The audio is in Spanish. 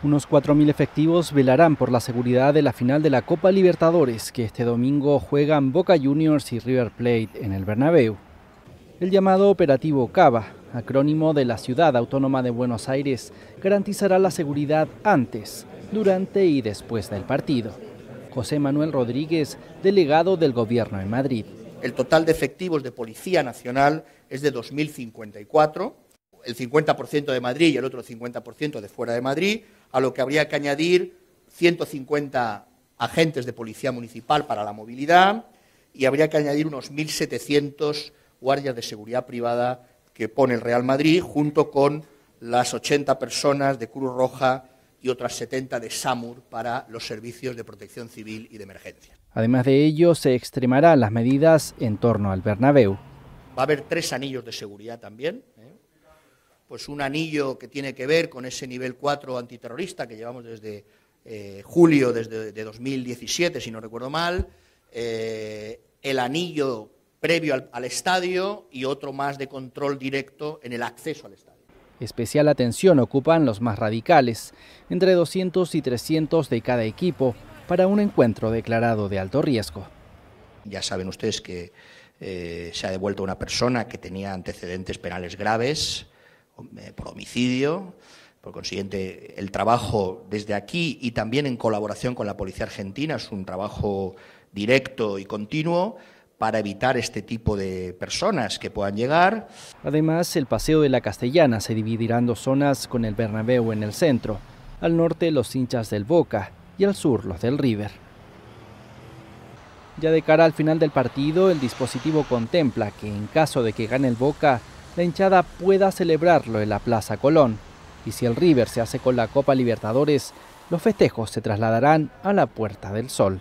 Unos 4.000 efectivos velarán por la seguridad de la final de la Copa Libertadores, que este domingo juegan Boca Juniors y River Plate en el Bernabéu. El llamado Operativo Cava, acrónimo de la Ciudad Autónoma de Buenos Aires, garantizará la seguridad antes, durante y después del partido. José Manuel Rodríguez, delegado del Gobierno en Madrid. El total de efectivos de Policía Nacional es de 2.054 el 50% de Madrid y el otro 50% de fuera de Madrid, a lo que habría que añadir 150 agentes de policía municipal para la movilidad y habría que añadir unos 1.700 guardias de seguridad privada que pone el Real Madrid, junto con las 80 personas de Cruz Roja y otras 70 de SAMUR para los servicios de protección civil y de emergencia. Además de ello, se extremarán las medidas en torno al Bernabéu. Va a haber tres anillos de seguridad también, pues un anillo que tiene que ver con ese nivel 4 antiterrorista que llevamos desde eh, julio desde de 2017, si no recuerdo mal, eh, el anillo previo al, al estadio y otro más de control directo en el acceso al estadio. Especial atención ocupan los más radicales, entre 200 y 300 de cada equipo, para un encuentro declarado de alto riesgo. Ya saben ustedes que eh, se ha devuelto una persona que tenía antecedentes penales graves, por homicidio. Por consiguiente, el trabajo desde aquí y también en colaboración con la Policía Argentina es un trabajo directo y continuo para evitar este tipo de personas que puedan llegar. Además, el Paseo de la Castellana se dividirá en dos zonas con el Bernabéu en el centro. Al norte los hinchas del Boca y al sur los del River. Ya de cara al final del partido, el dispositivo contempla que en caso de que gane el Boca, la hinchada pueda celebrarlo en la Plaza Colón. Y si el River se hace con la Copa Libertadores, los festejos se trasladarán a la Puerta del Sol.